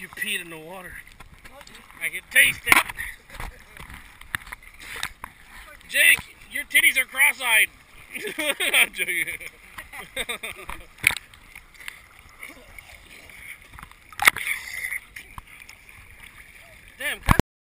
You peed in the water. I can taste it. Jake, your titties are cross-eyed. I'm joking.